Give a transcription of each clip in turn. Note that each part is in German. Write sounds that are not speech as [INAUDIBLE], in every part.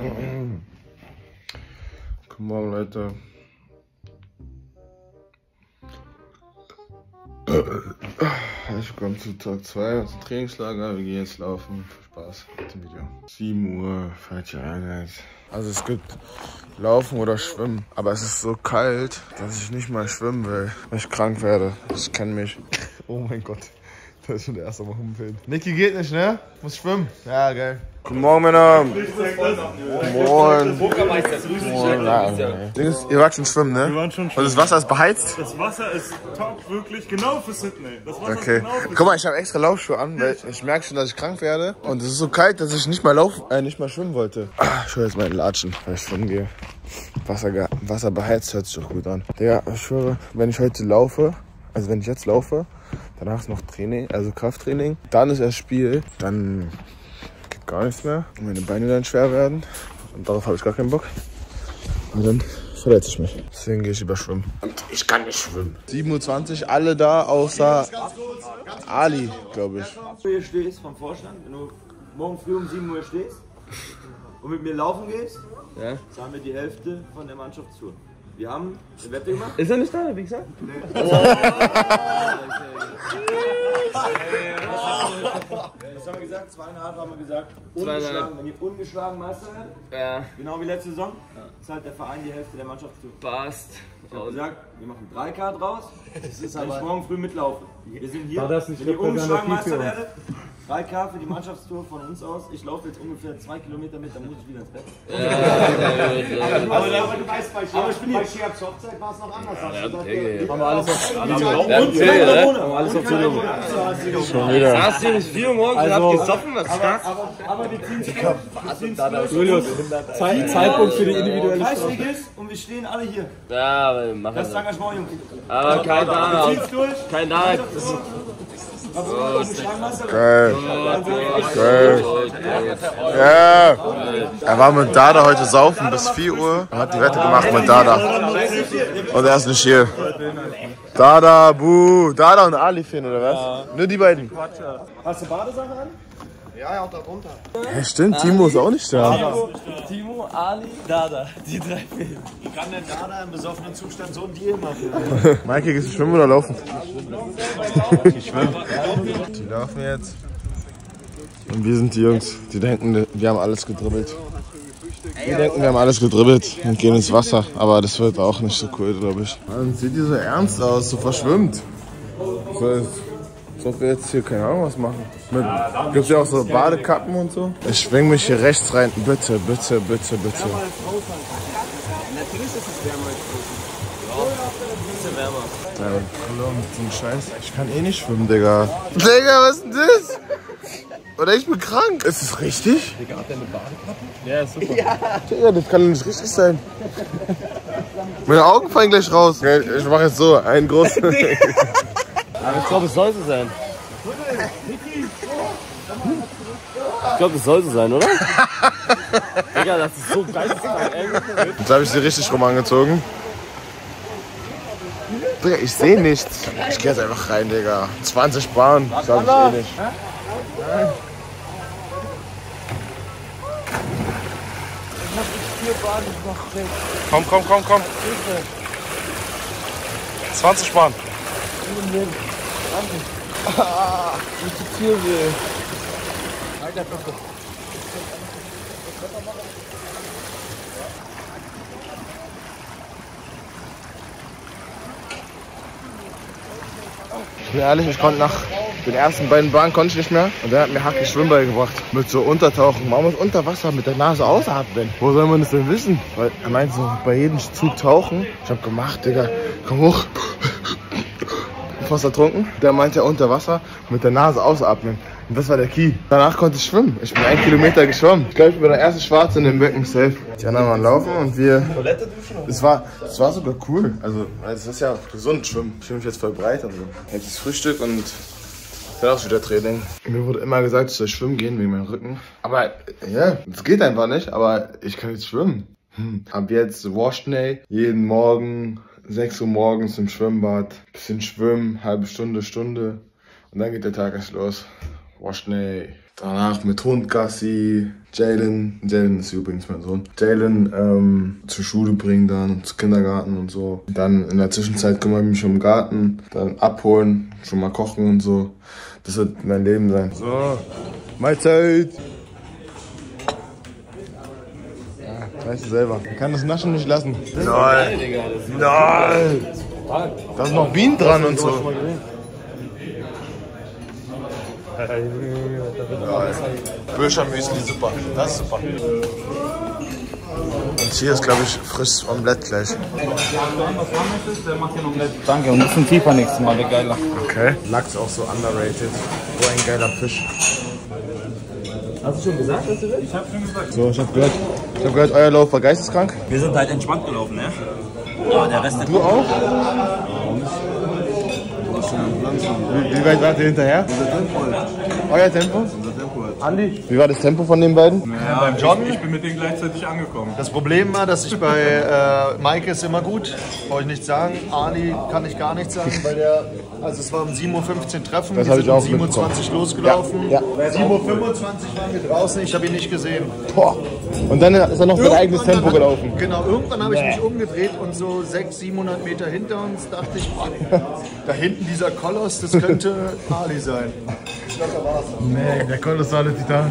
Guten Morgen, Leute. Herzlich willkommen zu Tag 2 aus dem Trainingslager. Wir gehen jetzt laufen. Viel Spaß mit dem Video. 7 Uhr, falscher Ehrgeiz. Also es gibt Laufen oder Schwimmen. Aber es ist so kalt, dass ich nicht mal schwimmen will, ich krank werde. Ich kenne mich. [LAUGHS] Oh mein Gott. Das ist schon der erste Mal umfällt. Niki geht nicht, ne? Muss schwimmen. Ja, geil. Guten Morgen, Männer. Moin. Moin. Ja, Dings, Ihr wart schon schwimmen, ne? Wir waren schon Und das Wasser ist beheizt? Das Wasser ist top, wirklich genau für Sydney. Das Wasser Okay. ist genau für Guck mal, ich habe extra Laufschuhe an, weil ich merke schon, dass ich krank werde. Und es ist so kalt, dass ich nicht mal laufen, äh, nicht mal schwimmen wollte. Ah, ich höre jetzt meine Latschen, weil ich schwimmen gehe. Wasser, ge- Wasser beheizt hört sich doch gut an. Digga, ich schwöre, wenn ich heute laufe, also wenn ich jetzt laufe, danach ist noch Training, also Krafttraining, dann ist erst Spiel, dann geht gar nichts mehr. Und meine Beine dann schwer werden. Und darauf habe ich gar keinen Bock. Und dann verletze ich mich. Deswegen gehe ich lieber schwimmen. Und ich kann nicht schwimmen. 7.20 Uhr, alle da, außer Ali, glaube ich. Wenn du hier stehst vom Vorstand, wenn du morgen früh um 7 Uhr stehst und mit mir laufen gehst, Ja. zahlen wir die Hälfte von der Mannschaftstour. Wir haben eine Wette gemacht. Ist er nicht da, wie gesagt? Was haben wir gesagt? Zweieinhalb haben wir gesagt. Ungeschlagen, wenn ihr ungeschlagen Meister werdet, Ja, genau wie letzte Saison, zahlt der Verein die Hälfte der Mannschaftstour. passt. Ich habe gesagt, wir machen 3K draus, das ist wenn ich morgen früh mitlaufe. Wir sind hier, War das nicht wenn ihr ungeschlagen Meister repräsentativ werdet, 3K für die Mannschaftstour von uns aus. Ich laufe jetzt ungefähr 2 Kilometer mit, dann muss ich wieder ins Bett. Aber, du weißt, bei, Scherz Hochzeit war es noch anders. Hast du gesagt, Haben wir alles auf ne? Corona. Alles auf Schon wieder. Saß hier bis 4 Uhr morgens und habt gesoffen? Was ist das? Aber wir ziehen es Julius, Zeitpunkt für die individuelle Kreisweg ist und wir stehen alle hier. Ja, aber wir machen das. Engagement, Jungs. Aber kein Dana. Kein Dana. Geil. Geil. Ja. Er war mit Dada heute saufen bis 4 Uhr. Er hat die Wette gemacht mit Dada. Und er ist nicht hier. Dada, Bu. Dada und Ali fehlen, oder was? Nur die beiden. Hast du Badesache an? Ja, auch da drunter. Ja, stimmt, Timo ist auch nicht da. Timo, Ali, Dada. Die drei fehlen. Wie kann denn da im besoffenen Zustand so ein Deal machen? [LAUGHS] Maike, gehst du schwimmen oder laufen? Ich schwimme. Die laufen jetzt. Und wir sind die Jungs, die denken, wir haben alles gedribbelt. Wir denken, wir haben alles gedribbelt und gehen ins Wasser. Aber das wird auch nicht so cool, glaube ich. Mann, sieht die so ernst aus, so verschwimmt. So, als wir jetzt hier keine Ahnung was machen. Mit, gibt's ja auch so Badekappen und so? Ich schwing mich hier rechts rein. Bitte, bitte, bitte, bitte. Ja, hallo mit dem Scheiß. Ich kann eh nicht schwimmen, Digga. Digga, was ist denn das? Oder ich bin krank. Ist das richtig? Digga, hat der eine Badekappe? Ja, ist super. Digga, das kann doch nicht richtig sein. Meine Augen fallen gleich raus. Ich mache jetzt so, einen großen. [LAUGHS] [LAUGHS] Aber ich glaube, es soll so sein. Ich glaube, es soll so sein, oder? [LAUGHS] Digga, das ist so geisteskrank, ey. Jetzt habe ich sie richtig rum angezogen. Digga, ich sehe nichts. Ich gehe jetzt einfach rein, Digga. 20 Bahn, sag ich eh nicht. Komm, komm, komm, komm. 20 Mann. Ich bin ehrlich, ich konnte nach den ersten beiden Bahnen konnte ich nicht mehr. Und der hat mir Hacke Schwimmball gebracht. Mit so Untertauchen. Man muss unter Wasser mit der Nase ausatmen. Wo soll man das denn wissen? Weil er meint so, bei jedem Zug tauchen. Ich hab gemacht, Digga. Komm hoch. Fast ertrunken. Der meinte unter Wasser mit der Nase ausatmen. Und das war der Key. Danach konnte ich schwimmen. Ich bin einen Kilometer geschwommen. Ich glaube, ich bin der erste Schwarze in dem Becken safe. Die anderen waren laufen und wir. Es war, es war sogar cool. Also, es ist ja gesund schwimmen. Ich fühle mich jetzt voll breit und so. Jetzt ist Frühstück und dann auch wieder Training. Mir wurde immer gesagt, ich soll schwimmen gehen wegen meinem Rücken. Aber ja, das geht einfach nicht. Aber ich kann jetzt schwimmen. Hm. Ab jetzt Wash Day. Jeden Morgen 6 Uhr morgens im Schwimmbad. Bisschen schwimmen, halbe Stunde, Stunde. Und dann geht der Tag erst los. Wash Day. Danach mit Hund Gassi. Jalen, Jalen ist übrigens mein Sohn, Jalen ähm, zur Schule bringen dann zum Kindergarten und so. Dann in der Zwischenzeit kümmere ich mich um den Garten, dann abholen, schon mal kochen und so. Das wird mein Leben sein. So, Mahlzeit. Ja, weißt du selber. Man kann das Naschen nicht lassen. Nein. Nein. Da sind noch Bienen dran und so. Böscher-Müsli, super. Das ist super. Und hier ist, glaube ich, frisches Omelett gleich. Danke, und ein bisschen tiefer nächstes Mal, der Geiler. Okay. Lachs auch so underrated. So ein geiler Fisch. Hast du schon gesagt, was du willst? Ich hab schon gesagt. So, ich habe gehört, ich hab gehört, euer Lauf war geisteskrank. Wir sind halt entspannt gelaufen, ne? Ja, der Rest Du auch? Wie, wie weit wart ihr hinterher? Euer Tempo? Andi? Wie war das Tempo von den beiden? Ja, beim John, ich bin mit denen gleichzeitig angekommen. Das Problem war, dass ich bei äh, Maike ist immer gut, brauche ich nicht sagen. Ali kann ich gar nichts sagen, weil der, also es war um 7.15 Uhr Treffen, Das wir sind ich auch um 7.20 Uhr losgelaufen. Ja. 7.25 Uhr waren wir draußen, ich habe ihn nicht gesehen. Boah. Und dann ist er noch sein eigenes Tempo dann- gelaufen. Genau, irgendwann habe ich mich umgedreht und so 600, 700 Meter hinter uns dachte ich, boah, [LAUGHS] da hinten dieser Koloss, das könnte Ali sein. Nee, der kolossale Titan.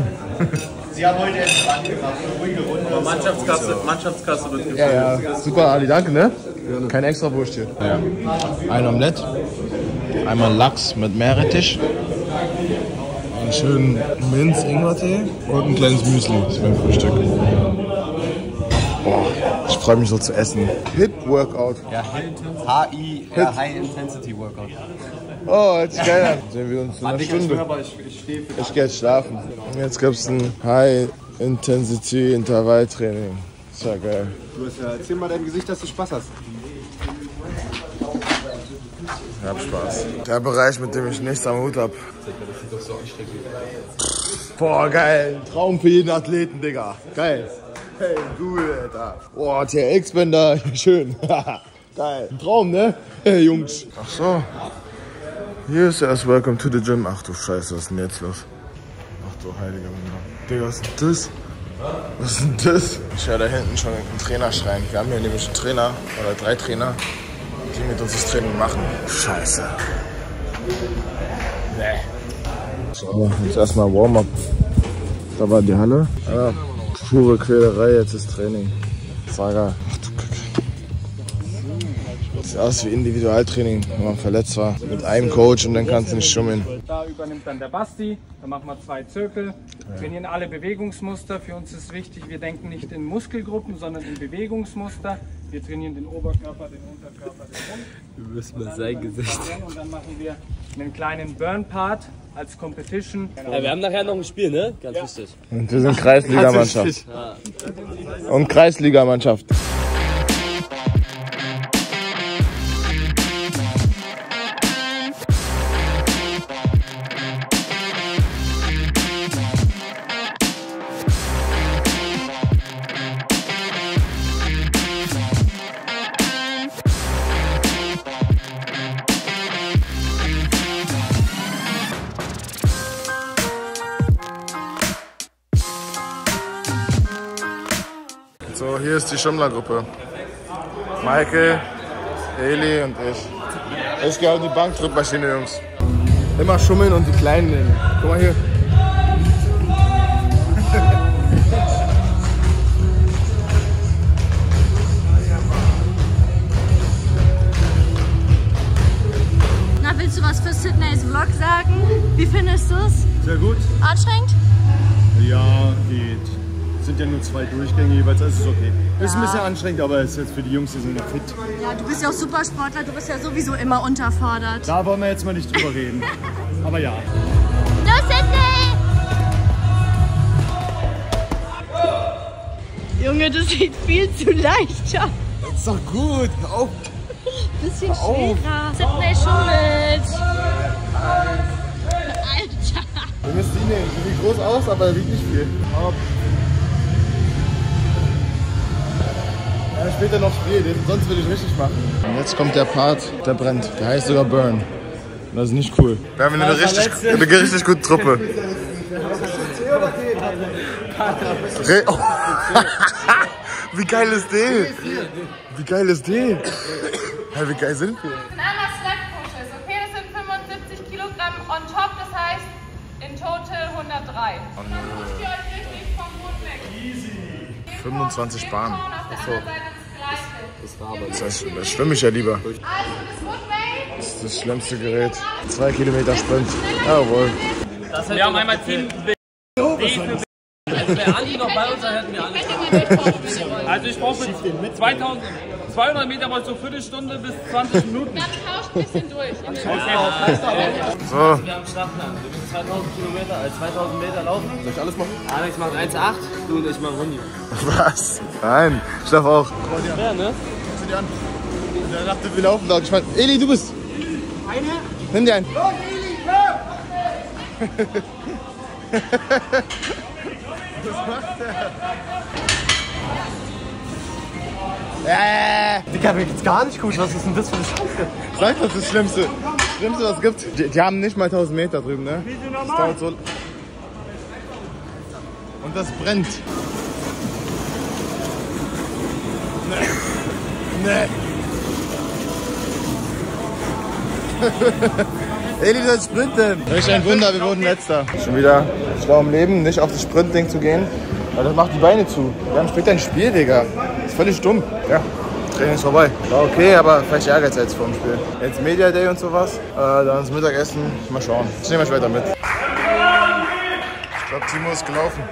Sie haben heute entspannt gemacht, eine ruhige Runde. Mannschaftskasse, Mannschaftskasse wird Ja, ja. Super, Ali, danke, ne? Kein extra Wurst hier. Ja. Ein Omelett, einmal Lachs mit Meerrettich, einen schönen Minz-Ingwertee und ein kleines Müsli. Das ist mein Frühstück. Boah, ich freue mich so zu essen. Hit-Workout. Ja, HI, ja, High Intensity Workout. Oh, sich geil. Sehen wir uns in einer ich Stunde. aber ich, ich stehe für Ich gehe jetzt schlafen. Jetzt gibt es ein High-Intensity-Intervalltraining. Ist ja geil. Du hast ja, erzähl mal dein Gesicht, dass du Spaß hast. Ich hab Spaß. Der Bereich, mit dem ich nichts am Hut hab. Boah, geil. Ein Traum für jeden Athleten, Digga. Geil. Hey, cool, Alter. Boah, TRX-Bänder, [LAUGHS] schön. [LAUGHS] geil. Ein Traum, ne? Hey, Jungs. Ach so. Hier ist erst Welcome to the Gym. Ach du Scheiße, was ist denn jetzt los? Ach du heiliger Wunder. Digga, was ist denn das? Was ist denn das? Ich höre da hinten schon einen Trainer schreien. Wir haben hier nämlich einen Trainer oder drei Trainer, die mit uns das Training machen. Scheiße. Nee. So, jetzt erstmal Warm-up. Da war die Halle. Ja, pure Quälerei, jetzt ist Training. Saga. Ach. Sieht aus wie Individualtraining, wenn man verletzt war. Mit einem Coach und dann kannst du nicht schummeln. Da übernimmt dann der Basti, dann machen wir zwei Zirkel, trainieren alle Bewegungsmuster. Für uns ist wichtig, wir denken nicht in Muskelgruppen, sondern in Bewegungsmuster. Wir trainieren den Oberkörper, den Unterkörper, den Mund. Du wirst mal sein Gesicht. Und dann machen wir einen kleinen Burn-Part als Competition. Ja, wir haben nachher noch ein Spiel, ne? Ganz wichtig. Und wir sind Kreisligamannschaft. Und Kreisligamannschaft. Ist die Schummlergruppe. Michael, Eli und ich. Ich gehe auf die Bankdrückmaschine, Jungs. Immer schummeln und die Kleinen nehmen. Guck mal hier. Na, willst du was für Sydneys Vlog sagen? Wie findest du es? Sehr gut. Anstrengend? Ja. Sind ja nur zwei Durchgänge jeweils, also ist okay. Ist ein bisschen anstrengend, aber ist jetzt für die Jungs, die sind noch fit. Ja, du bist ja auch Supersportler, du bist ja sowieso immer unterfordert. Da wollen wir jetzt mal nicht drüber reden. [LAUGHS] Aber ja. Los, Sydney! Junge, das sieht viel zu leicht aus. Ist doch gut. Auf. Bisschen schwerer. Sydney schummelt. Alter. Wir müssen die nehmen. Sie sieht groß aus, aber wiegt nicht viel. Hopp. Ja, später noch Spiel, den- sonst würde ich richtig machen. Und jetzt kommt der Part, der brennt. Der heißt sogar Burn. Das ist nicht cool. Wir haben eine richtig, eine richtig gute Truppe. [LAUGHS] Re oh. [LAUGHS] Wie geil ist die? Wie geil ist die? Hey, wie geil sind wir? Einmal Slack Pushes, okay, das sind 75 Kilogramm on top, das heißt in total 103. Dann pusht ihr euch richtig vom Boden weg. Easy. 25 Bahnen. Der Seite das. Das heißt, da schwimme ich ja lieber. Also das Das ist das schlimmste Gerät. Zwei Kilometer Sprint. Jawohl. Wir haben einmal Team B für. Also wäre Andi noch bei uns, dann hätten wir alle. Also ich brauche mit 2000, 200 Meter mal so Viertelstunde bis 20 Minuten. dann tauscht ein bisschen durch. So, Wir haben Startplan. Wir müssen 2000 Kilometer, also 2000 Meter laufen. Soll ich alles machen? Alex macht 1,8, du und ich machen Rundi. was? Nein, ich darf auch. Ja, ne? Der dachte, wir laufen da. Ich mein, Eli, du bist. Eine? Nimm dir einen. Was macht der? Äh, Digga, mir geht's gar nicht gut. Was ist denn das für eine Scheiße? sag das, das Schlimmste. Das Schlimmste, was es gibt. Die, die haben nicht mal 1000 Meter drüben, ne? Das dauert so. Und das brennt. Nee. [LAUGHS] Eli, du sollst sprinten. Welch ein Wunder, wir wurden letzter. Schon wieder schlau im Leben, nicht auf das Sprintding zu gehen. Weil das macht die Beine zu. Wir haben später ein Spiel, Digga. Ist völlig dumm. Ja, Training ist vorbei. War okay, aber vielleicht ärgert es jetzt vor dem Spiel. Jetzt Media Day und sowas. Äh, dann das Mittagessen. Mal schauen. Ich nehme euch weiter mit. Ich glaube, Timo ist gelaufen.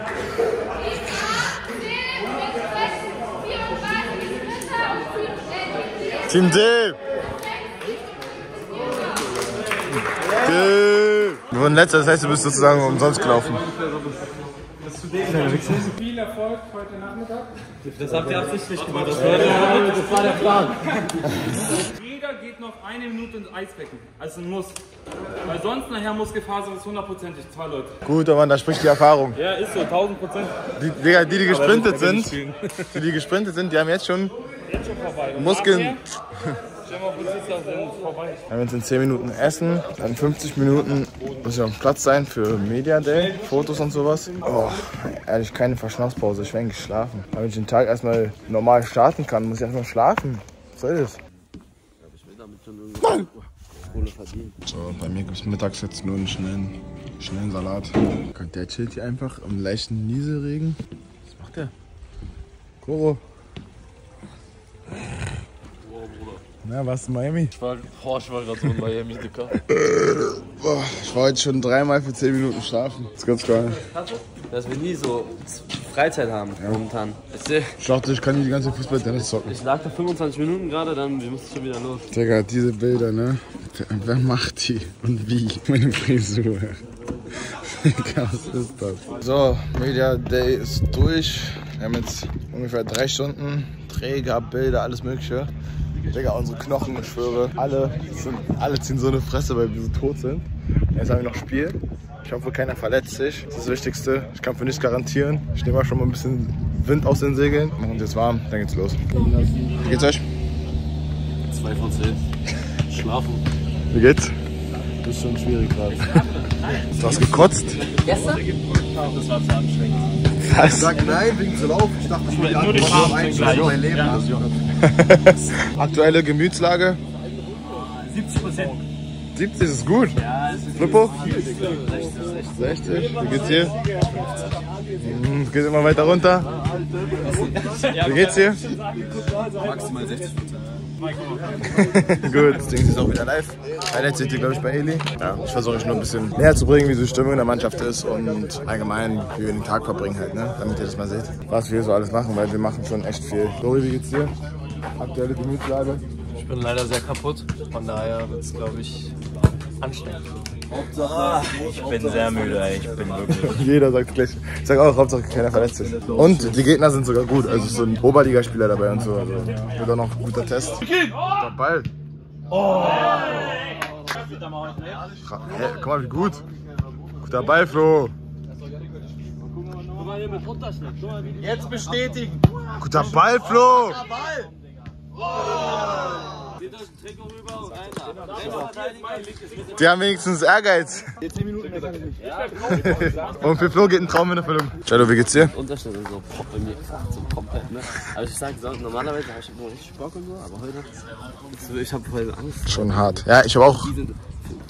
Team D! D! Wir wurden letzter, das heißt, du bist sozusagen umsonst gelaufen. Viel Erfolg heute Nachmittag. Das habt ihr absichtlich gemacht. Das war der Plan. Jeder geht noch eine Minute ins Eisbecken. Also ein Muss. Weil sonst nachher Muskelfaser ist hundertprozentig. Zwei Leute. Guter Mann, da spricht die Erfahrung. Ja, ist so, 1000 Prozent. Die, Digga, die, die gesprintet Aber das sind, die, die gesprintet sind, die haben jetzt schon Muskeln. vorbei. Wir haben jetzt in 10 Minuten Essen, dann 50 Minuten muss ich auf dem Platz sein für Media Day, Fotos und sowas. Oh, ehrlich, keine Verschnaufspause, ich will eigentlich schlafen. Damit ich den Tag erstmal normal starten kann, muss ich erstmal schlafen. Was soll das? So, bei mir gibt es mittags jetzt nur einen schnellen, schnellen Salat. Der chillt hier einfach im leichten Nieselregen. Was macht der? Koro. Na, warst du in Miami? Ich war, boah, ich war gerade so in Miami, Dicker. [LAUGHS] Boah, ich war heute schon dreimal für 10 Minuten schlafen. Das ist ganz geil. Dass wir nie so Freizeit haben momentan. Weißt du, Ich dachte, ich kann hier die ganze Fußball-Tennis zocken. Ich lag da 25 Minuten gerade, dann wir mussten schon wieder los. Digga, diese Bilder, ne? Wer macht die und wie? Meine Frisur. Digga, was ist das? So, Media Day ist durch. Wir haben jetzt ungefähr drei Stunden gehabt, Bilder, alles mögliche. Digga, unsere Knochen, ich schwöre, alle, sind, alle ziehen so eine Fresse, weil wir so tot sind. Jetzt haben wir noch Spiel. Ich hoffe, keiner verletzt sich. Das ist das Wichtigste. Ich kann für nichts garantieren. Ich nehme mal schon mal ein bisschen Wind aus den Segeln. Machen uns jetzt warm, dann geht's los. Wie geht's euch? 2 von 10. Schlafen. Wie geht's? Das ist schon schwierig gerade. Du hast gekotzt? Gestern? Das war zu anstrengend. Was? Ich sag nein, wegen zu laufen. Ich dachte, ich will die Antwort haben. Eigentlich mein Leben. Ja. [LAUGHS] Aktuelle Gemütslage? 70 Prozent. 70 ist gut. Flippo? 60. Wie geht's? Hm, Es geht immer weiter runter. Wie geht's dir? Maximal 60 [LAUGHS] Gut, das Ding ist auch wieder live. Highlights seht ihr, glaube ich, bei Eli. Ja, ich versuche euch nur ein bisschen näher zu bringen, wie so die Stimmung in der Mannschaft ist und allgemein, wie wir den Tag verbringen halt, ne? damit ihr das mal seht. Was wir so alles machen, weil wir machen schon echt viel. Dori, wie geht's dir? Aktuelle Gemütslage? Ich bin leider sehr kaputt, von daher wird es, glaube ich, anstrengend. Ich bin sehr müde, ey. ich bin wirklich. [LAUGHS] Jeder sagt gleich. Ich sag auch, Hauptsache keiner verletzt sich. Und die Gegner sind sogar gut. Also es sind Oberligaspieler dabei und so. Also wird auch noch ein guter Test. Der Ball. Ra- Hä, guck mal, wie gut. Guter Ball, Flo. Jetzt bestätigen. Guter Ball, Flo. Euch ein Trikot rüber und rein. Die haben wenigstens Ehrgeiz. Und für Flo geht ein Traum in Erfüllung. Shadow, wie geht's dir? Unterstellung so Pop bei mir so komplett, ne? Aber ich sag normalerweise habe ich immer richtig Bock und so, aber heute, ich habe heute Angst. Schon hart. Ja, ich habe auch.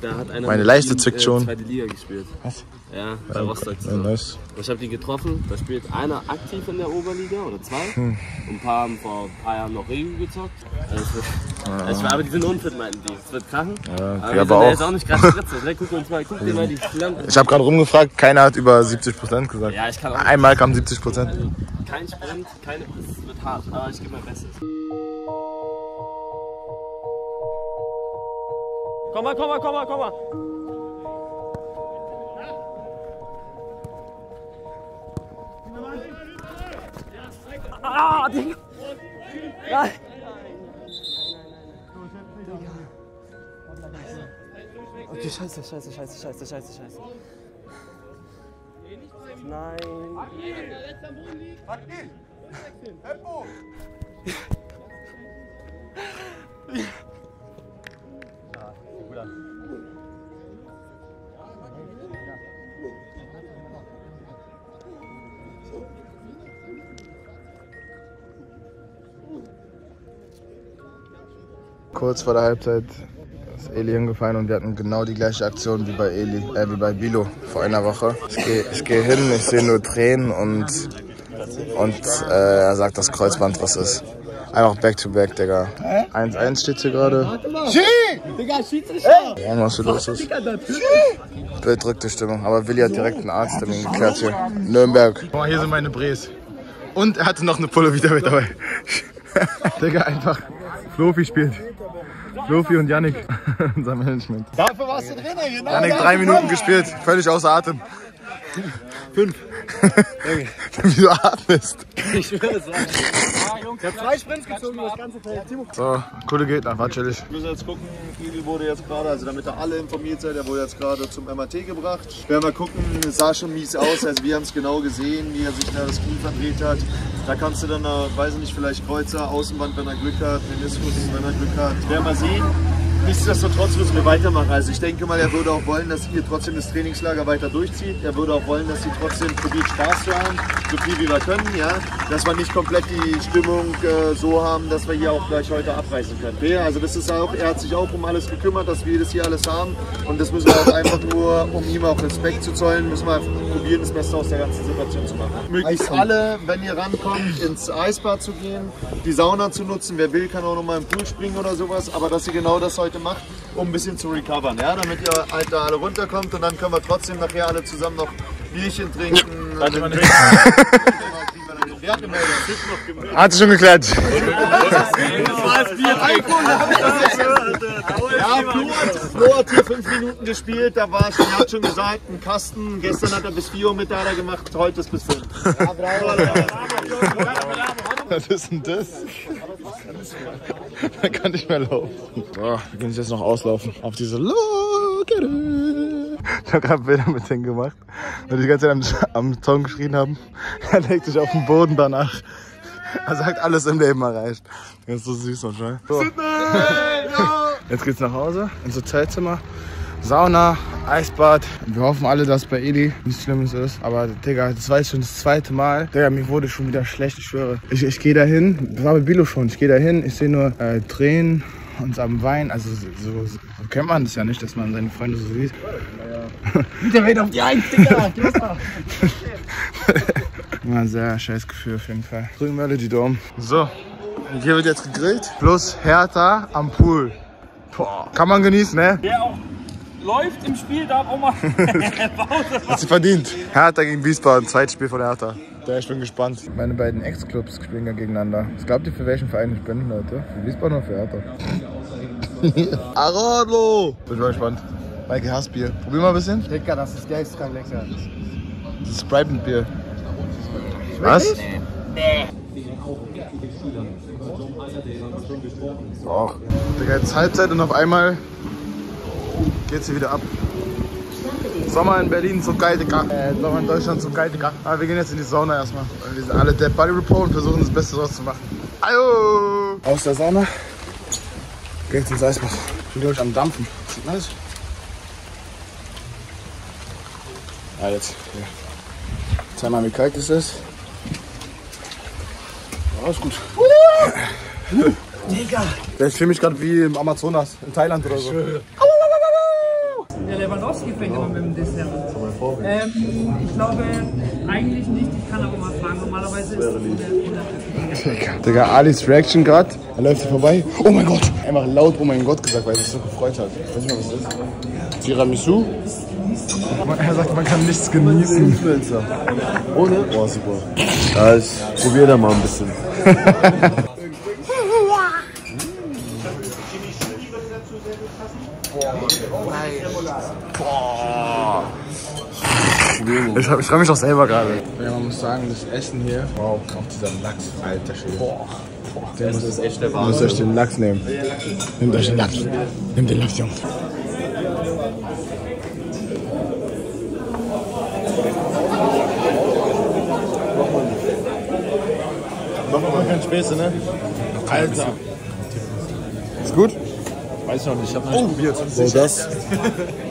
Da hat einer Meine Leiste ihm, zwickt äh, schon. zweite Liga gespielt. Was? Ja, bei Rostock. Ja, nice. Ich habe die getroffen, da spielt einer aktiv in der Oberliga oder zwei. Hm. Und ein paar haben vor ein paar Jahren noch Review gezockt. Also, es wird, Ah. war, aber die sind unfit, meinten die. Es wird krachen. Ja, aber wir aber ja auch. jetzt auch nicht krass Spritze. Guck uns mal, guck dir mal die Lampe. Ich habe gerade rumgefragt, keiner hat über 70% gesagt. Ja, ich kann auch- Einmal kam 70%. Kein Sprint, keine, es wird hart, aber ich gebe mein Bestes. Komm mal, komm mal, komm mal, komm mal. Ah, Digga. Nein. Okay, scheiße, scheiße, scheiße, scheiße, scheiße, scheiße. Nein. [LAUGHS] Kurz vor der Halbzeit ist Eli hingefallen und wir hatten genau die gleiche Aktion wie bei Eli, äh, wie bei Bilo vor einer Woche. Ich gehe geh hin, ich sehe nur Tränen und, und äh, er sagt, dass Kreuzband was ist. Einfach back to back, Digga. 1-1 steht hier gerade. Digga, Schiedsrichter! Ja, was hier los ist. Bedrückte Stimmung. Aber Willi hat direkt einen Arzttermin geklärt hier. Nürnberg. Mal, hier sind meine Brees. Und er hatte noch eine Pulle wieder mit dabei. [LAUGHS] Digga, einfach. Flofi spielt. Flofi und Yannick. [LAUGHS] Unser Management. Dafür warst du Trainer, genau. Yannick drei Minuten gespielt. Völlig außer Atem. Fünf. [LAUGHS] Wie du atmest. Ich schwöre es Ich hab zwei Sprints gezogen über das ganze Feld. Timo. So, coole Gegner, war chillig. Wir müssen jetzt gucken, Igel wurde jetzt gerade, also damit ihr alle informiert seid, er wurde jetzt gerade zum MAT gebracht. Werden wir gucken, es sah schon mies aus, also wir haben es genau gesehen, wie er sich da das Knie verdreht hat. Da kannst du dann, äh, weiß ich nicht, vielleicht Kreuzer, Außenband, wenn er Glück hat, Meniskus, wenn er Glück hat. Werden wir sehen. Nichtsdestotrotz müssen wir weitermachen. Also ich denke mal, er würde auch wollen, dass ihr trotzdem das Trainingslager weiter durchzieht. Er würde auch wollen, dass sie trotzdem probiert Spaß zu haben, so viel wie wir können, ja. Dass wir nicht komplett die Stimmung äh, so haben, dass wir hier auch gleich heute abreisen können. Okay, also das ist auch, er hat sich auch um alles gekümmert, dass wir das hier alles haben. Und das müssen wir auch einfach nur, um ihm auch Respekt zu zollen, müssen wir probieren, das Beste aus der ganzen Situation zu machen. Möglichst alle, wenn ihr rankommt, ins Eisbad zu gehen, die Sauna zu nutzen. Wer will, kann auch noch mal im Pool springen oder sowas. Aber dass ihr genau das heute macht, um ein bisschen zu recovern, ja, damit ihr halt da alle runterkommt und dann können wir trotzdem nachher alle zusammen noch Bierchen trinken. Warte mal. Wer hat sich schon geklärt. Ja, Flo hat, hier fünf Minuten gespielt, da war schon, er hat schon gesagt, ein Kasten. Gestern hat er bis 4 Uhr Mittag gemacht, heute ist bis 5. Ja, Was ist denn das? [LAUGHS] Man kann nicht mehr laufen. So, wir können jetzt noch auslaufen. Auf diese Lokere. Ich habe gerade Bilder mit denen gemacht. Und die die ganze Zeit am, am Song geschrien haben. [LAUGHS] Er legt sich auf den Boden danach. Er sagt, alles im Leben erreicht. Das ist so süß manchmal. So. Jetzt geht's nach Hause, ins Hotelzimmer. Sauna, Eisbad. Wir hoffen alle, dass bei Eli nichts Schlimmes ist. Aber Digga, das war jetzt schon das zweite Mal. Digga, mir wurde schon wieder schlecht, ich schwöre. Ich, ich gehe da hin, das war mit Bilo schon. Ich gehe da hin, ich sehe nur äh, Tränen und am Wein. Also so, so, so kennt man das ja nicht, dass man seine Freunde so sieht. [LAUGHS] Der geht auf die Eins, Digga. [LAUGHS] [LAUGHS] War ein sehr scheiß Gefühl auf jeden Fall. Drücken wir alle die Daumen. So, und hier wird jetzt gegrillt. Plus Hertha am Pool. Boah, kann man genießen, ne? Wer auch läuft im Spiel, darf auch mal [LAUGHS] [LAUGHS] Pause Hat sie verdient. Hertha gegen Wiesbaden, zweites Spiel von Hertha. Ja, ich bin gespannt. Meine beiden Ex-Clubs spielen ja gegeneinander. Was glaubt ihr, für welchen Verein ich bin, Leute? Für Wiesbaden oder für Hertha? [LAUGHS] Aradlo! Bin mal gespannt. Maike Hassbier. Probier mal ein bisschen. Digga, das ist geistkrank lecker. Das ist Sprite mit Bier. Was? Och. Digga, jetzt Halbzeit und auf einmal geht's hier wieder ab. Sommer in Berlin geil, Digga. Äh, Sommer in Deutschland so geil, Digga. Aber wir gehen jetzt in die Sauna erstmal. Wir sind alle Dead Body Report und versuchen das Beste draus zu machen. Ayo! Aus der Sauna. Geh jetzt ins Eisbad. Ich bin, glaube am Dampfen. Sieht nice. Ja, jetzt. Ja. Zeig mal, wie kalt es ist. Ja, ist gut. [LAUGHS] Digga. Ich fühle mich gerade wie im Amazonas, in Thailand oder so. Der Lewandowski fängt immer mit dem Dessert. Ähm, ich glaube eigentlich nicht. Ich kann aber mal fragen. Normalerweise ist es Digga. Digga, Alis Reaction gerade. Er läuft hier vorbei. Oh mein Gott. Einfach laut oh mein Gott gesagt, weil er sich so gefreut hat. Weiß nicht mal, was das ist. Tiramisu. Er sagt, man kann nichts genießen. Ohne? Boah, super. Ja, ich probier da mal ein bisschen. [LAUGHS] Ich, ich freue mich doch selber gerade. Ja, man muss sagen, das Essen hier. Wow, auch dieser Lachs. Alter Schwede. Boah. Der muss, ist echt der Ihr müsst euch den Lachs nehmen. Nehmt euch den Lachs. Nehmt den Lachs, Jungs. Machen wir keinen Späße, ne? Alter. Ist gut? Weiß ich noch nicht, ich hab noch nicht probiert. So, das. [LAUGHS]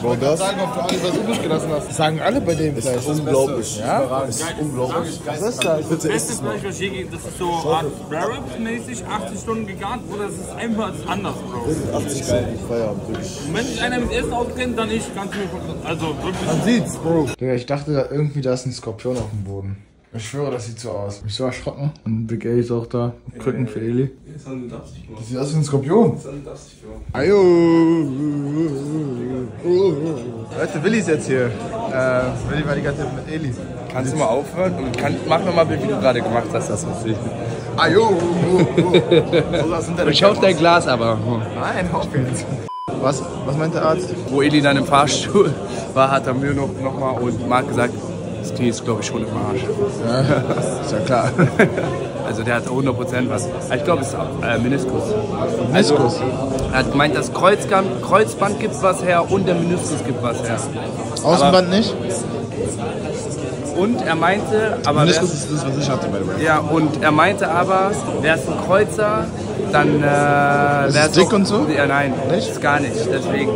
So, das. sagen, ob du alles was übrig gelassen hast. Das sagen alle bei dem Fleisch. ist unglaublich. Ja? Das ist unglaublich. Was ist das? Bitte Das beste. Fleisch, was ich je gegessen Das ist so Art Rare-mäßig, 80 Stunden gegart oder es ist einfach anders, Bro. 80 Stunden Feierabend, wirklich. Und wenn sich einer mit Essen auskennt, dann ich, kannst du mir. Also wirklich. Man sieht's, Bro. Digga, ich dachte da irgendwie, da ist ein Skorpion auf dem Boden. Ich schwöre, das sieht so aus. Ich bin so erschrocken. Und Big A ist auch da. Krücken für Eli. Das sieht aus wie ein Skorpion. Ajo. Leute, Willi ist jetzt hier. Äh, Willi war die ganze Zeit mit Eli. Kannst du mal aufhören und kann, mach nochmal, wie du gerade gemacht hast, das was ich. Ajo. So saß hinter der Ich auf dein Glas aber. Nein, auf jetzt. Was, was meint der Arzt? Wo Eli dann im Fahrstuhl war, hat er mir noch, noch mal und Marc gesagt, Knie ist glaube ich schon im Arsch. Ja, ist ja klar. [LAUGHS] Also der hat 100% was. Ich glaube es ist äh, Meniskus. Meniskus? Also, er hat gemeint, das Kreuzband, Kreuzband gibt was her und der Meniskus gibt was her. Außenband nicht? Und er meinte, aber Meniskus ist das, was ich hatte, by the way. Ja, und er meinte aber, wäre es ein Kreuzer, dann äh, Ist es dick auch- und so? Ja, nein, ist gar nicht. Deswegen,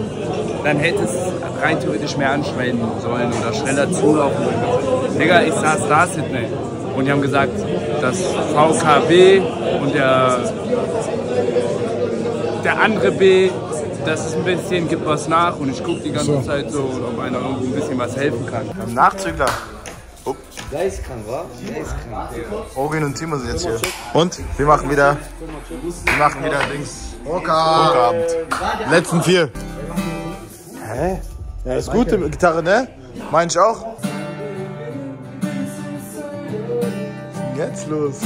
dann hätte es rein theoretisch mehr anschwellen sollen oder schneller zulaufen sollen. Digga, ich saß da, Sydney. Und die haben gesagt, das VKB und der, der andere B, das ist ein bisschen, gibt was nach. Und ich gucke die ganze So. Zeit so, ob einer irgendwo ein bisschen was helfen kann. Nachzügler. Oh. Der ist krank, wa? Der ist krank. Orin und Timo sind jetzt hier. Und wir machen wieder, wir machen wieder Dings. Pokerabend. Letzten vier. Hä? Ja, ist gut, die Gitarre, ne? Mein ich auch. Jetzt los? [LAUGHS]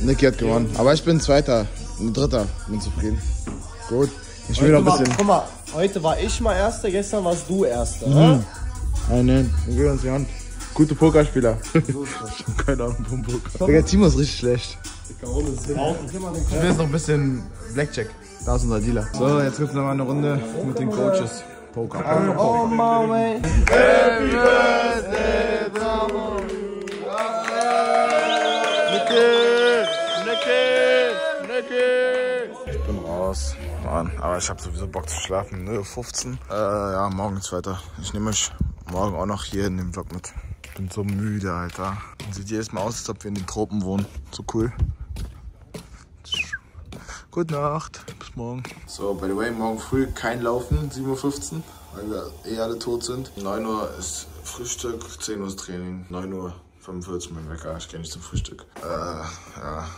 Niki hat gewonnen. Aber ich bin Zweiter, ein Dritter. Bin zufrieden. Gut. Ich will noch ein bisschen. Guck mal, heute war ich mal Erster, gestern warst du Erster. Mhm. ne? Nein, nein, wir geben uns die Hand. Gute Pokerspieler. [LAUGHS] ich hab keine Ahnung vom Poker. Digga, Timo ist richtig schlecht. Ich will jetzt noch ein bisschen Blackjack. Da ist unser Dealer. So, jetzt gibt's noch mal eine Runde mit den Coaches. Poker, Poker, Oh, Poker. my way. Happy Birthday, Tamo. Niki, Niki, Niki. Ich bin raus. Mann, aber ich habe sowieso Bock zu schlafen. Ne, 15. Äh, ja, morgen ist weiter. Ich nehme euch morgen auch noch hier in dem Vlog mit. Ich bin so müde, Alter. Sieht jedes Mal aus, als ob wir in den Tropen wohnen. So cool. Gute Nacht, bis morgen. So, by the way, morgen früh kein Laufen, 7.15 Uhr, weil wir eh alle tot sind. 9 Uhr ist Frühstück, 10 Uhr ist Training, 9 Uhr 45 mein Wecker, ich gehe nicht zum Frühstück. Äh, ja,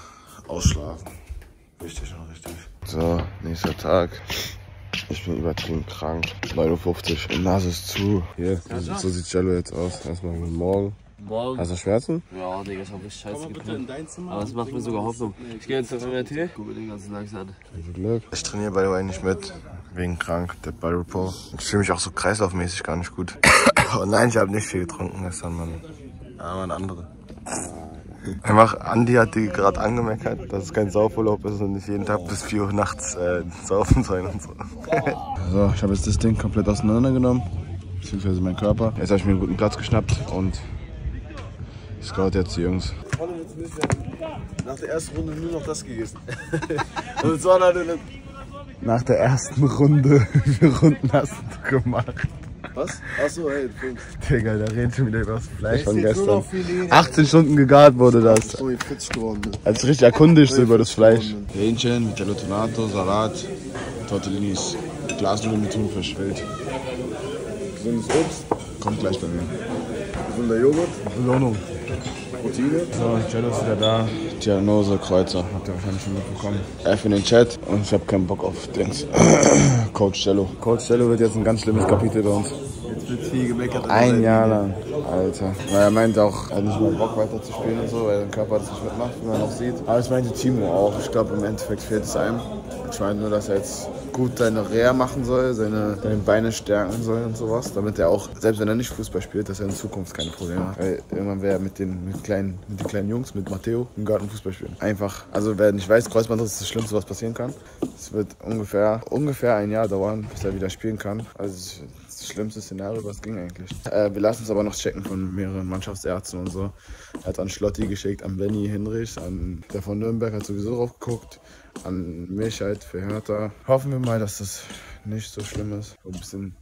ausschlafen. Wichtig und richtig. So, nächster Tag. Ich bin übertrieben krank. 9.50 Uhr, Nase ist zu. Hier, so, so sieht Jello jetzt aus. Erstmal guten Morgen. Morgen. Hast du Schmerzen? Ja, Digga, ich hab richtig scheiße Komm mal bitte in dein Zimmer. Aber es macht mir sogar Hoffnung. Ich gehe jetzt zum MRT. Guck mir den ganzen Lachs an. Viel Glück. Ich trainiere by the way nicht mit, wegen krank, der Body Report. Ich fühle mich auch so kreislaufmäßig gar nicht gut. Und [COUGHS] nein, ich habe nicht viel getrunken gestern, Mann. Aber eine andere. Einfach, Andi hat die gerade angemeckert, dass es kein Saufurlaub ist und nicht jeden Tag bis 4 Uhr nachts äh, saufen sein und so. [LAUGHS] so, ich habe jetzt das Ding komplett auseinandergenommen. beziehungsweise mein Körper. Jetzt habe ich mir einen guten Platz geschnappt und scout jetzt die Jungs. Nach der ersten Runde nur noch das gegessen. [LAUGHS] Nach der ersten Runde, wie viele Runden hast du gemacht? Was? Achso, hey, fünf. Digga, da redet schon wieder über das Fleisch ist von gestern. noch Filet. 18 Stunden gegart wurde das. So, jetzt 40 geworden. ne? Also richtig erkundigt so über das Fleisch. Hähnchen, Vitello Tonato, Salat, Tortellinis, Glasnudeln mit Thunfisch, wild. Gesundes Obst, Kommt gleich bei mir. gesunder Joghurt, Belohnung. Proteine. So, Cello ist wieder da. Diagnose Kreuzer, habt ihr wahrscheinlich schon mitbekommen. F in den Chat und ich hab keinen Bock auf Dings. [CLEARS THROAT] Coach Cello. Coach Cello wird jetzt ein ganz schlimmes Kapitel bei uns. Jetzt wird viel gemeckert. Ein Jahr lang, Alter. Weil er meinte auch, er hat nicht mal Bock weiter zu spielen und so, weil sein Körper das nicht mitmacht, wie man auch sieht. Aber das meinte Timo auch. Ich glaube, im Endeffekt fehlt es einem. Ich meinte nur, dass er jetzt gut seine Reha machen soll, seine, seine Beine stärken soll und sowas, damit er auch, selbst wenn er nicht Fußball spielt, dass er in Zukunft keine Probleme hat. Weil irgendwann wäre er mit den, mit, kleinen, mit den kleinen Jungs, mit Matteo, im Garten Fußball spielen. Einfach, also wer nicht weiß, Kreuzbandriss ist das Schlimmste, was passieren kann. Es wird ungefähr, ungefähr ein Jahr dauern, bis er wieder spielen kann. Also das schlimmste Szenario, was ging eigentlich. Äh, wir lassen es aber noch checken von mehreren Mannschaftsärzten und so. Er hat an Schlotti geschickt, an Benny Hinrichs, an der von Nürnberg hat sowieso drauf geguckt, an mich halt für Hertha. Hoffen wir mal, dass das nicht so schlimm ist. Ein bisschen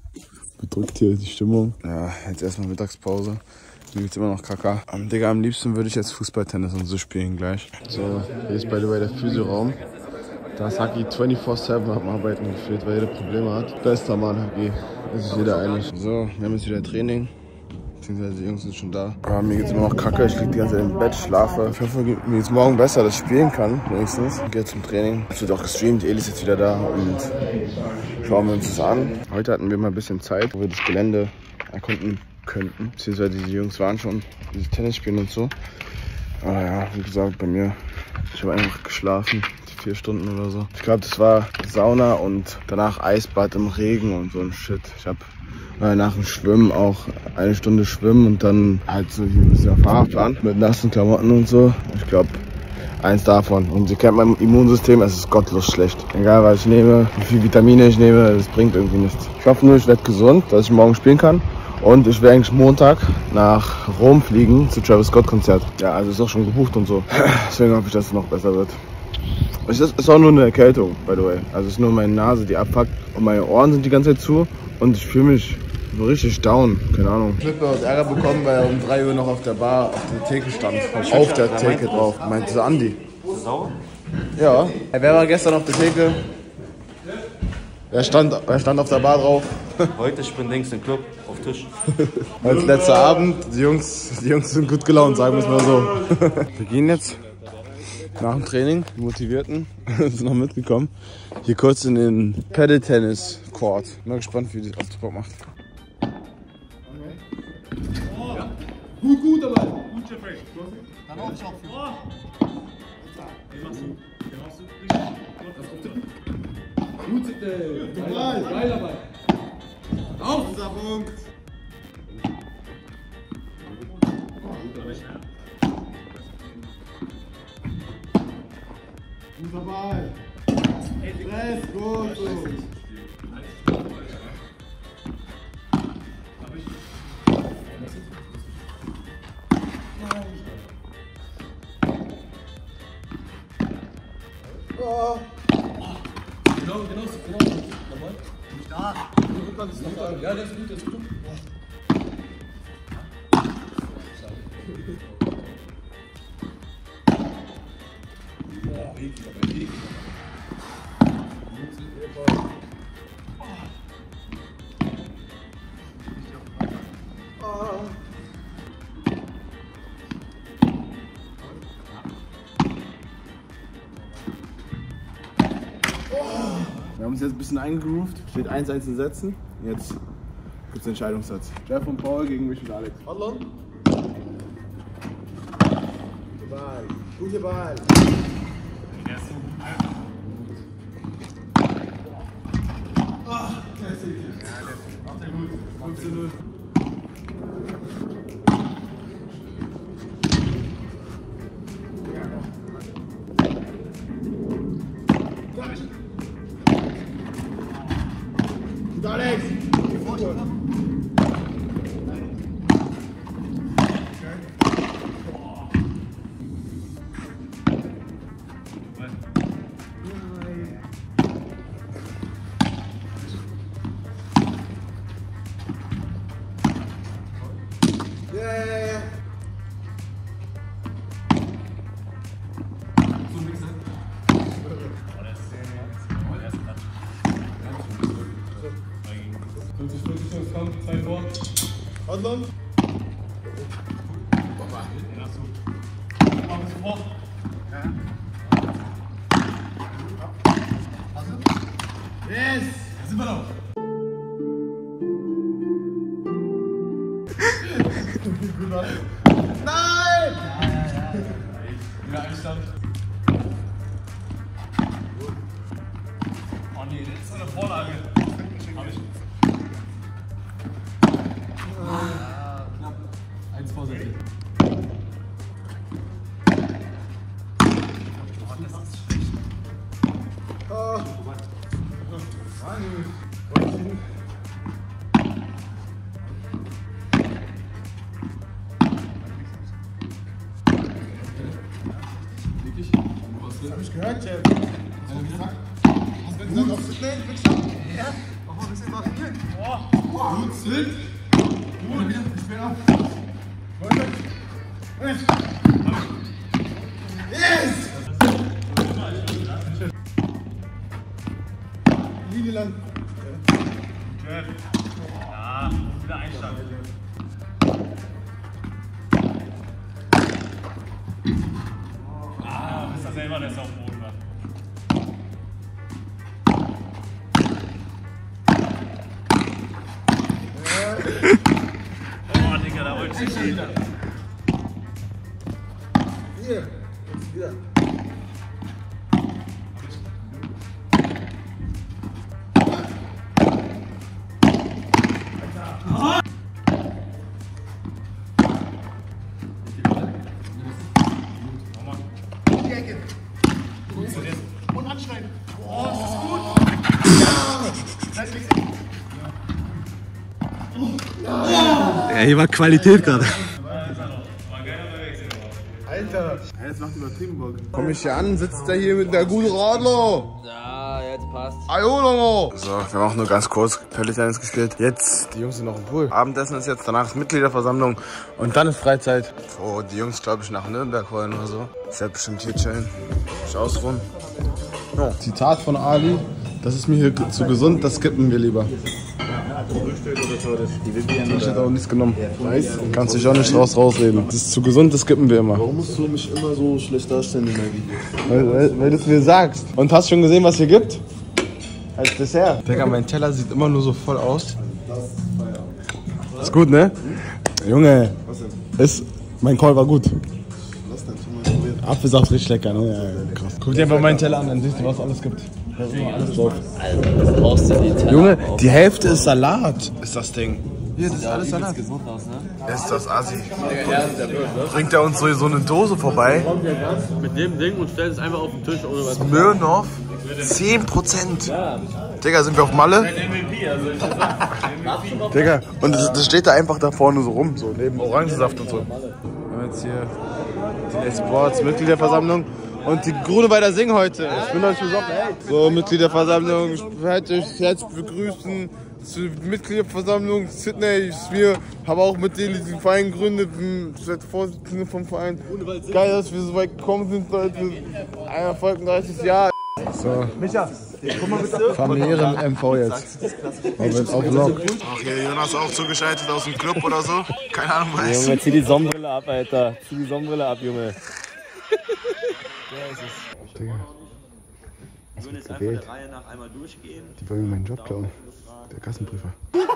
bedrückt hier die Stimmung. Ja, jetzt erstmal Mittagspause. Mir geht's immer noch kacke. Am Digga, am liebsten würde ich jetzt Fußball-Tennis und so spielen gleich. So, hier ist beide bei der Physioraum. Da ist Haki 24-7 am Arbeiten gefühlt, weil jeder Probleme hat. Bester Mann, Haki. Das ist jeder einig. So, wir haben jetzt wieder Training. Beziehungsweise die Jungs sind schon da. Aber mir geht's immer noch kacke. Ich lieg die ganze Zeit im Bett, schlafe. Ich hoffe, mir geht's morgen besser, dass ich spielen kann, wenigstens. Ich gehe zum Training. Es wird auch gestreamt. Eli ist jetzt wieder da und schauen wir uns das an. Heute hatten wir mal ein bisschen Zeit, wo wir das Gelände erkunden könnten. Beziehungsweise die Jungs waren schon dieses Tennis spielen und so. Aber ja, wie gesagt, bei mir, ich habe einfach geschlafen, vier Stunden oder so. Ich glaube, das war Sauna und danach Eisbad im Regen und so ein Shit. Ich habe nach dem Schwimmen auch eine Stunde schwimmen und dann halt so hier ein bisschen Fahrradfahren mit nassen Klamotten und so. Ich glaube, eins davon. Und ihr kennt mein Immunsystem, es ist gottlos schlecht. Egal was ich nehme, wie viel Vitamine ich nehme, das bringt irgendwie nichts. Ich hoffe nur, ich werde gesund, dass ich morgen spielen kann. Und ich will eigentlich Montag nach Rom fliegen zu Travis Scott Konzert. Ja, also ist auch schon gebucht und so. [CLEARS THROAT] Deswegen hoffe ich, dass es noch besser wird. Es ist, ist auch nur eine Erkältung, by the way. Also es ist nur meine Nase, die abpackt und meine Ohren sind die ganze Zeit zu und ich fühle mich so richtig down. Keine Ahnung. Flipper hat Ärger bekommen, weil er um 3 Uhr noch auf der Bar auf der Theke stand. Auf der Theke drauf. Meinte Andi. Sauer? Ja. Wer war gestern auf der Theke? Er stand, er stand auf der Bar drauf. [LAUGHS] Heute, ich bin links im Club, auf Tisch. Als letzter Abend. Die Jungs, die Jungs sind gut gelaunt, sagen wir es mal so. Wir gehen jetzt nach dem Training, die Motivierten [LAUGHS] sind noch mitgekommen. Hier kurz in den Paddle Tennis Court. Mal gespannt, wie das ob das Bock macht. Gut, gut, aber. Gut, Jeffrey. Dann auch ich auch Gut, bitte. Geil, geil dabei. Auf! Unser Punkt. Guter Ball. Stress, gut. haben uns jetzt ein bisschen eingegroovt. Steht 1-1 in Sätzen. Jetzt gibt es den Entscheidungssatz. Jeff und Paul gegen mich und Alex. Hallo. Gute Ball. Gute Ball. Ach, der ist hier. Ja, der macht er gut. 15-0. Ist eine Vorlage. Hab ich. Hier war Qualität gerade. Alter. Jetzt macht übertrieben Bock. Komm ich hier an, sitzt der hier mit der guten Radler. Ja, jetzt passt. Junge. So, wir haben auch nur ganz kurz Pellitennis gespielt. Jetzt, die Jungs sind noch im Pool. Abendessen ist jetzt, danach ist Mitgliederversammlung und dann ist Freizeit. Wo die Jungs, glaube ich, nach Nürnberg wollen oder so. Ist ja bestimmt hier chillen. Ich ausruhen. Ja. Zitat von Ali. Das ist mir hier zu gesund, das skippen wir lieber. Ich hätte auch nichts genommen. Weiß? Kannst dich auch nicht raus rausreden. Das ist zu gesund, das skippen wir immer. Warum musst du mich immer so schlecht darstellen in deinen Videos? Weil, weil, weil du es mir sagst. Und hast schon gesehen, was hier gibt? Als Dessert. Digga, mein Teller sieht immer nur so voll aus. Ist gut, ne? Junge, ist, mein Call war gut. Was denn? Apfelsaft richtig lecker, ne? Ja, krass. Guck dir einfach meinen Teller an, dann siehst du, was alles gibt. Alles. Alter, das brauchst du die Teller Junge, auf. die Hälfte ist Salat, ist das Ding. Hier, das ist Ja, alles Salat. gesund aus, ne? Ist das Assi. Bringt er uns so, so eine Dose vorbei? Mit dem Ding und stellt es einfach auf den Tisch ohne was. Smirnoff, 10%. Digga, sind wir auf Malle? MVP, also [LAUGHS] Digga, und das, das steht da einfach da vorne so rum, so neben Orangensaft und so. Wir haben jetzt hier die Sports Mitgliederversammlung und die Gruneweiler singen heute. Ich bin euch besoffen, ey. So, Mitgliederversammlung, ich werde euch herzlich begrüßen zur Mitgliederversammlung Sydney. Ich wir habe auch mit denen diesen Verein gegründet, bin seit Vorsitzender vom Verein. Geil, dass wir so weit gekommen sind, Leute. Ein erfolgreiches Jahr. So. Micha, komm mal bitte. Familiären MV jetzt. Auf, auf Vlog. Ach, hier Jonas auch zugeschaltet aus dem Club oder so. Keine Ahnung, was. Junge, zieh die Sonnenbrille ab, Alter. Zieh die Sonnenbrille ab, Junge. Digga. Ich würde jetzt einfach der Reihe nach einmal durchgehen. Die wollen mir meinen Job klauen. Der Kassenprüfer.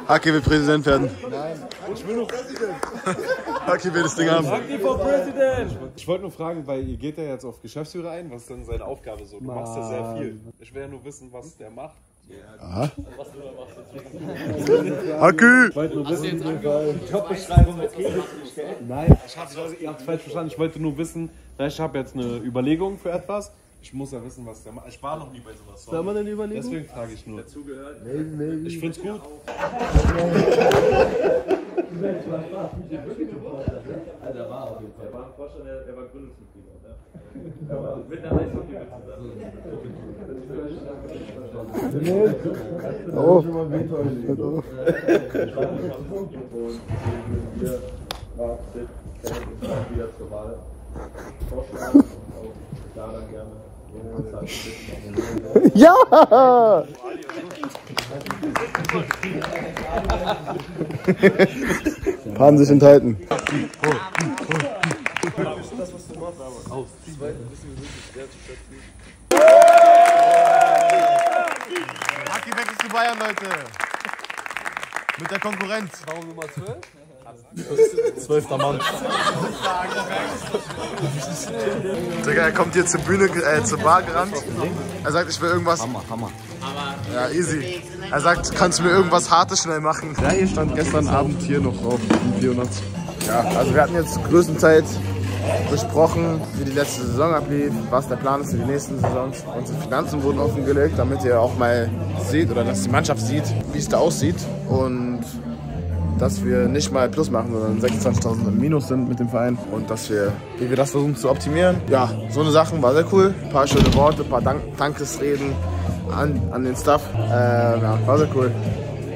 Haki will Präsident werden. Nein, ich will nur Präsident. [LAUGHS] Haki will das Ding haben. Ich wollte nur fragen, weil ihr geht ja jetzt auf Geschäftsführer ein, was ist denn seine Aufgabe so? Du machst ja sehr viel. Ich will ja nur wissen, was der macht. Aha. Haki! Ich wollte nur wissen, Jobbeschreibung, okay. Nein, ich hab, ihr habt es falsch verstanden. Ich wollte nur wissen, ich habe jetzt eine Überlegung für etwas. Ich muss ja wissen, was der macht. Ich war noch nie bei sowas. Soll man denn überlegen? Deswegen frage ich nur. Melden, melden. Ich find's gut. Alter, war auf jeden Fall. Er war ein Vorstand, er war Gründungsmitglied. Er war mit der Eishockey Oh. wieder Wahl. Vorschlagen, da dann gerne. Ja! Kann sich enthalten. Haki weg ist zu Bayern, Leute. Mit der Konkurrenz. Warum Nummer 12? Zwölfter Mann. Digga, er kommt hier zur Bühne, äh, zur Bar gerannt. Er sagt, ich will irgendwas. Hammer, Hammer. Ja, easy. Er sagt, kannst du mir irgendwas Hartes schnell machen? Ja, hier stand gestern Abend hier noch drauf, um 400. Ja, also wir hatten jetzt größtenteils besprochen, wie die letzte Saison ablief, was der Plan ist für die nächsten Saisons. Unsere Finanzen wurden offengelegt, damit ihr auch mal seht oder dass die Mannschaft sieht, wie es da aussieht. Und dass wir nicht mal Plus machen, sondern 26.000 im Minus sind mit dem Verein und dass wir, wie wir das versuchen zu optimieren. Ja, so eine Sachen war sehr cool. Ein paar schöne Worte, ein paar Dank Dankesreden an, an den Staff. Äh, ja, war sehr cool.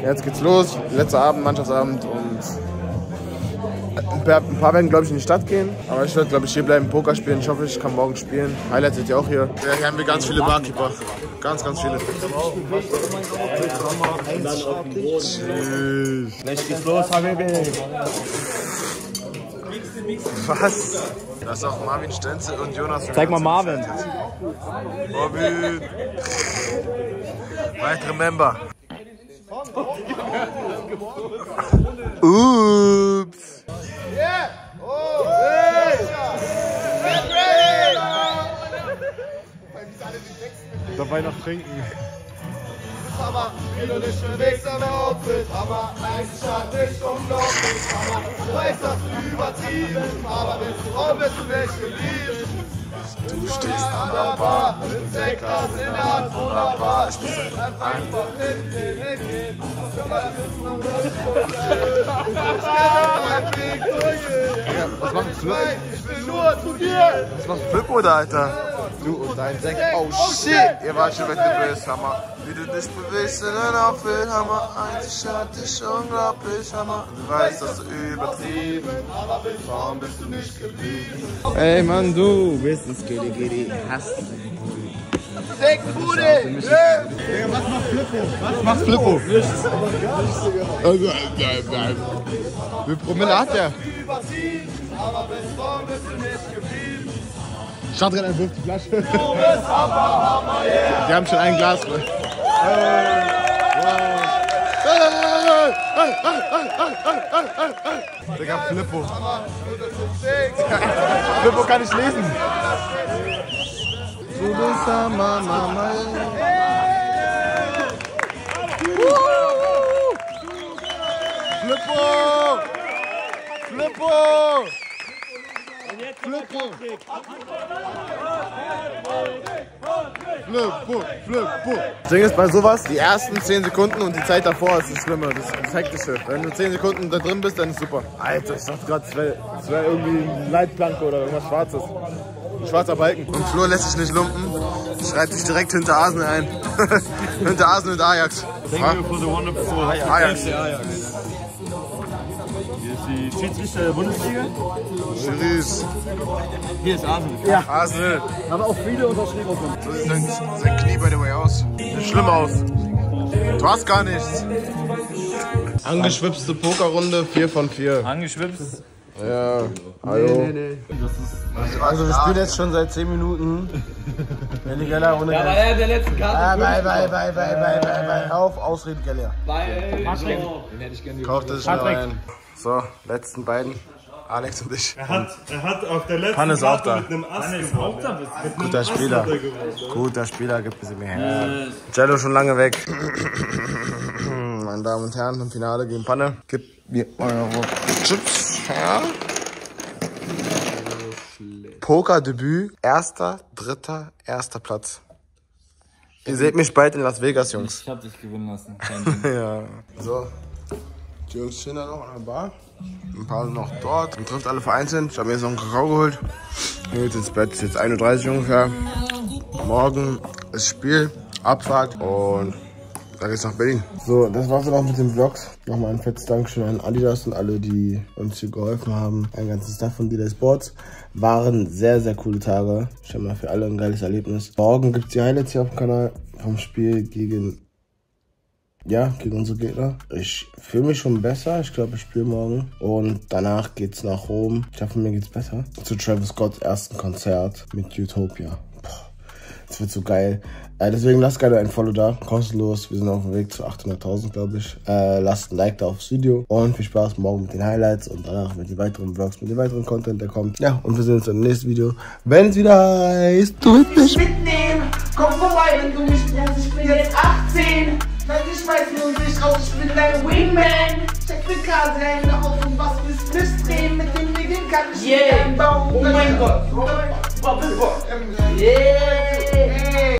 Jetzt geht's los, letzter Abend, Mannschaftsabend und ein paar, ein paar werden, glaube ich, in die Stadt gehen. Aber ich werde, glaube ich, hier bleiben, Poker spielen. Ich hoffe, ich kann morgen spielen. Highlight seht ihr auch hier. Ja, hier haben wir ganz viele Barkeeper. Ganz, ganz viele. Tschüss. Gleich geht's los, Habibi. Was? Das ist auch Marvin Stenzel und Jonas. Zeig mal Marvin. Marvin. Weitere Member. Ups. Dabei noch trinken. Hammer, du nicht bewegst am Outfit, Hammer, einzigartig, unglaublich, Hammer, du weißt das ist übertrieben, aber bist du bist du nicht geblieben. Du stehst an der Bar, mit Sektglas in der Hand, wunderbar. Ich bin einfach mit dir weggehen. Was macht Flip? Ich will nur zu dir. Was macht Flip, oder, Alter? Du und dein Sekt. Oh shit! Ihr wart schon, wenn du bist, Hammer. Wie du dich bewegst in ein Outfit, Hammer. Einzigartig, unglaublich, Hammer. Du weißt, dass du übertrieben, aber warum bist du nicht geblieben? Ey, Mann, du bist ein Skitty Giddy. Hast Sektbude. Was macht Flippo? Was macht Flippo? Nichts. Also, nein, nein. Wie Promille hat der? Aber bis morgen bist du nicht geblieben. Stadtrenner entwirft die Flasche. Du bist Hammer, Hammer, yeah. Die haben schon ein Glas. Digga, Flippo. Flippo kann ich lesen. Flippo! Flippo! Flippo! Flippo, Flippo. Das Ding ist bei sowas, die ersten 10 Sekunden und die Zeit davor ist das Schlimme, das, das Hektische. Wenn du 10 Sekunden da drin bist, dann ist super. Alter, ich dachte gerade, es wäre wär irgendwie eine Leitplanke oder irgendwas Schwarzes. Ein schwarzer Balken. Und Flo lässt sich nicht lumpen, schreibt sich direkt hinter Arsenal ein. [LAUGHS] hinter Arsenal und Ajax. Thank you for the wonderful Ajax. Ajax. Die Schiedsrichter der Bundesliga. Cherise. Hier ist Arsenal. Ja. Arsenal. Aber auch viele unterschrieben von. So sieht sein, sein Knie by the way aus. Sieht schlimm aus. Du hast gar nichts. Angeschwipste Pokerrunde, 4 von 4. Angeschwipst? Ja, hallo. Nee, nee, Also wir spielen jetzt schon seit 10 Minuten. Nelly Geller ohne Ja, weil er der letzten Karte Ah, bye, bekommen bye, hat. bye, bye, bye, bye, bye. Auf, Ausrede Geller. Weil. Patrick. Den hätte ich gerne Kauft sich schnell Patrick. rein. So, letzten beiden. Alex und ich. Er hat, er hat auf der letzten auch da. mit einem Ass Hannes gewonnen. auch da. Mit einem Guter Ass Spieler. Guter Spieler, gibt es mir her. Jello schon lange weg. [CLEARS THROAT] Meine Damen und Herren, im Finale gegen Panne. Gebt mir eure Chips her. Poker-Debüt, erster, dritter, erster Platz. Ihr seht mich bald in Las Vegas, Jungs. Ich hab dich gewinnen lassen. [LAUGHS] Ja. So. Die Jungs stehen da noch an der Bar. Ein paar sind noch dort. Man trifft alle vereinzelt. Ich habe mir jetzt noch einen Kakao geholt. Bin jetzt ins Bett. Ist jetzt 1.30 Uhr ungefähr. Morgen ist Spiel, Abfahrt und Da geht's nach Berlin. So, das war's dann auch mit den Vlogs. Nochmal ein fettes Dankeschön an Adidas und alle, die uns hier geholfen haben. Ein ganzes Staff von Adidas Sports. Waren sehr, sehr coole Tage. Ich habe mal für alle ein geiles Erlebnis. Morgen gibt's die Highlights hier auf dem Kanal vom Spiel gegen ja, gegen unsere Gegner. Ich fühle mich schon besser. Ich glaube, ich spiele morgen. Und danach geht's nach Rom. Ich hoffe, mir geht's besser. Zu Travis Scotts ersten Konzert mit Utopia. Boah, das wird so geil. Äh, deswegen lasst gerne ein Follow da. Kostenlos. Wir sind auf dem Weg zu 800.000, glaube ich. Äh, lasst ein Like da aufs Video. Und viel Spaß morgen mit den Highlights und danach mit den weiteren Vlogs, mit dem weiteren Content, der kommt. Ja, und wir sehen uns im nächsten Video, wenn es wieder heißt, du willst mich mitnehmen. Komm vorbei, wenn du mich brauchst. Ich bin jetzt 18. Nein, ich weiß nur nicht aus, ich bin dein Wingman. Check Karte Hände auf und was willst du drehen? Mit dem Ding kann ich Yeah. einbauen. Oh mein Gott. Oh mein Gott. Yeah.